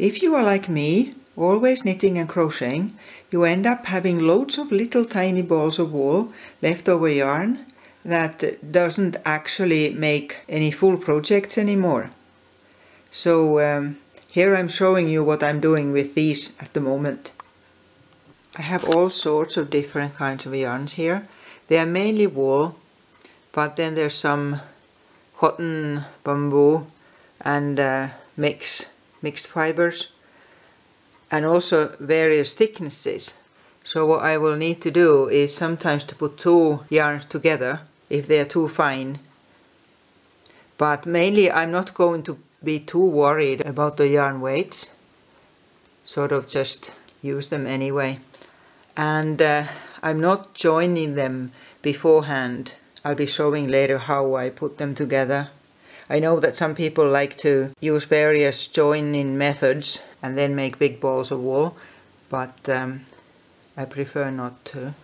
If you are like me, always knitting and crocheting, you end up having loads of little tiny balls of wool, leftover yarn, that doesn't actually make any full projects anymore. So um, here I'm showing you what I'm doing with these at the moment. I have all sorts of different kinds of yarns here. They are mainly wool, but then there's some cotton, bamboo and uh, mix, mixed fibers and also various thicknesses. So what I will need to do is sometimes to put two yarns together if they are too fine. But mainly I'm not going to be too worried about the yarn weights. Sort of just use them anyway. And uh, I'm not joining them beforehand. I'll be showing later how I put them together. I know that some people like to use various joining methods and then make big balls of wool, but um, I prefer not to.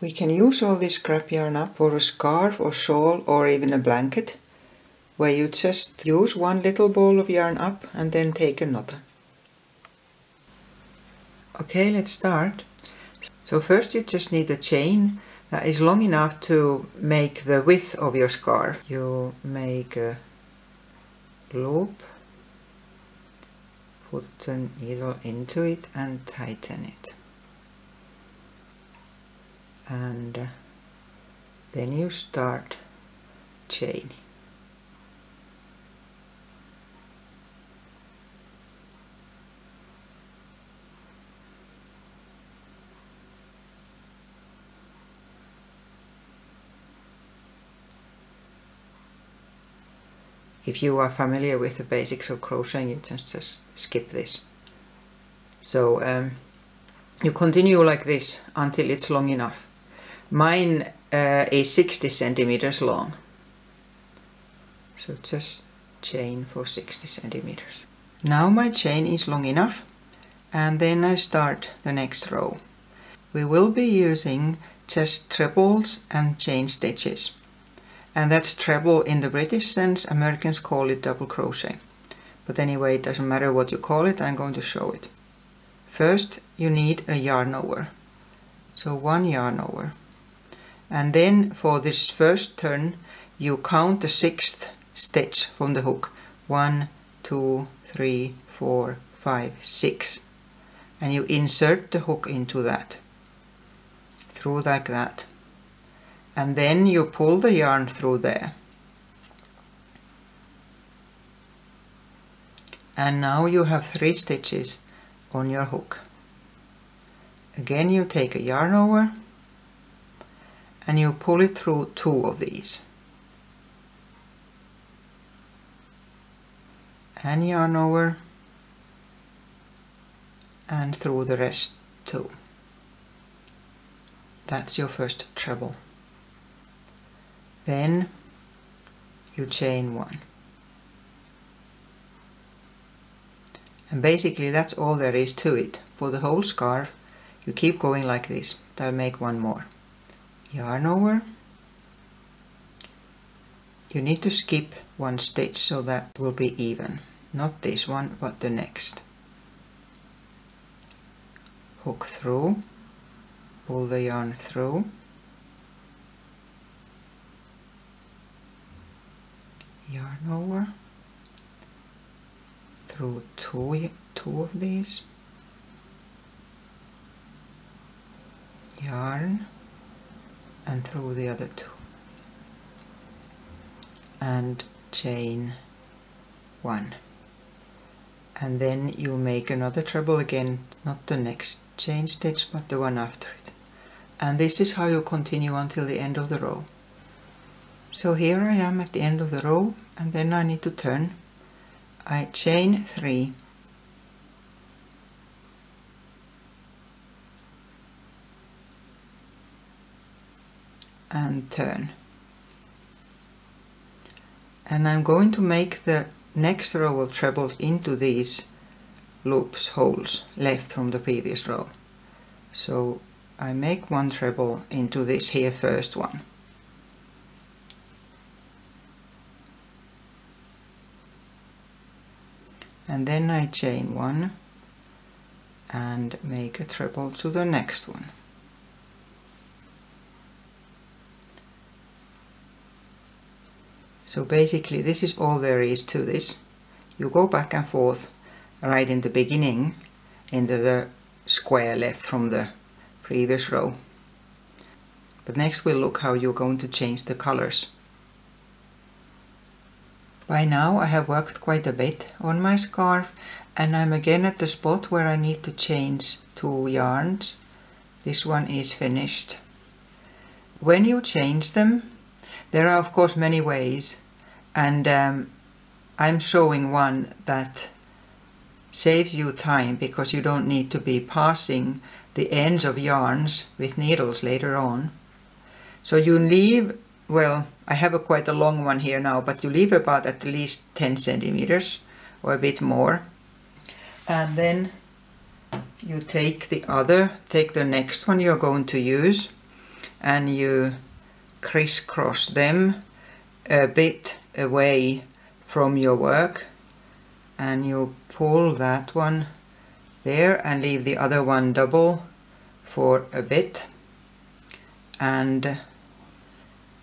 We can use all this scrap yarn up for a scarf or shawl or even a blanket, where you just use one little ball of yarn up and then take another. Okay, let's start. So first you just need a chain that is long enough to make the width of your scarf. You make a loop, put the needle into it and tighten it. And then you start chaining If you are familiar with the basics of crocheting, you just, just skip this. So um, you continue like this until it's long enough. Mine uh, is 60 centimeters long. So just chain for 60 centimeters. Now my chain is long enough and then I start the next row. We will be using just trebles and chain stitches. And that's treble in the British sense, Americans call it double crochet. But anyway, it doesn't matter what you call it, I'm going to show it. First, you need a yarn over. So one yarn over and then for this first turn you count the sixth stitch from the hook one two three four five six and you insert the hook into that through like that and then you pull the yarn through there and now you have three stitches on your hook again you take a yarn over and you pull it through two of these. And yarn over and through the rest too. That's your first treble. Then you chain one. And basically that's all there is to it. For the whole scarf you keep going like this. I'll make one more yarn over you need to skip one stitch so that will be even not this one but the next hook through pull the yarn through yarn over through two, two of these. Yarn and through the other two. And chain one. And then you make another treble again not the next chain stitch but the one after it. And this is how you continue until the end of the row so here I am at the end of the row and then I need to turn I chain three and turn. And I'm going to make the next row of trebles into these loops, holes left from the previous row. So I make one treble into this here first one. And then I chain one and make a treble to the next one. So basically this is all there is to this. You go back and forth right in the beginning into the square left from the previous row. But next we'll look how you're going to change the colors. By now I have worked quite a bit on my scarf and I'm again at the spot where I need to change two yarns. This one is finished. When you change them, there are of course many ways and um, I'm showing one that saves you time because you don't need to be passing the ends of yarns with needles later on. So you leave, well, I have a quite a long one here now, but you leave about at least 10 centimeters or a bit more. And then you take the other, take the next one you're going to use and you crisscross them a bit away from your work and you pull that one there and leave the other one double for a bit and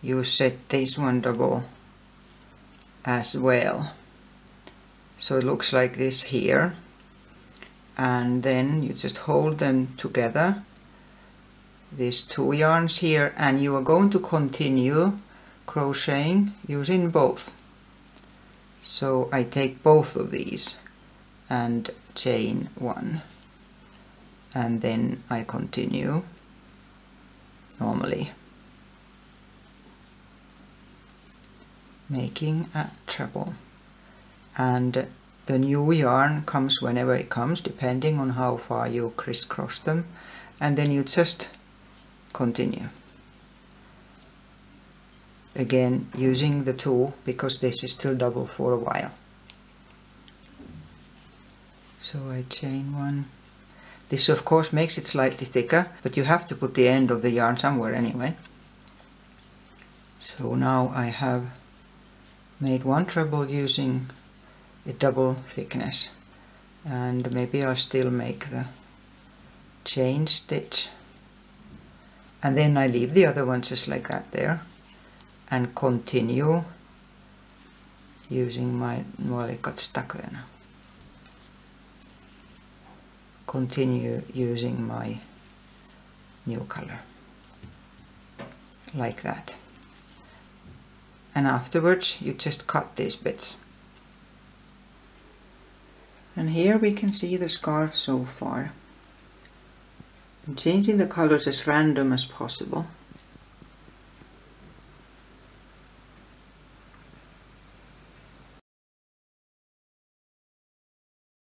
you set this one double as well. So it looks like this here. And then you just hold them together these two yarns here and you are going to continue crocheting using both. So I take both of these and chain one. And then I continue normally making a treble and the new yarn comes whenever it comes depending on how far you crisscross them. And then you just continue. Again using the tool because this is still double for a while. So I chain one. This of course makes it slightly thicker but you have to put the end of the yarn somewhere anyway. So now I have made one treble using a double thickness and maybe I'll still make the chain stitch and then I leave the other one just like that there and continue using my, well it got stuck then. Continue using my new color, like that. And afterwards you just cut these bits. And here we can see the scarf so far. I'm changing the colors as random as possible.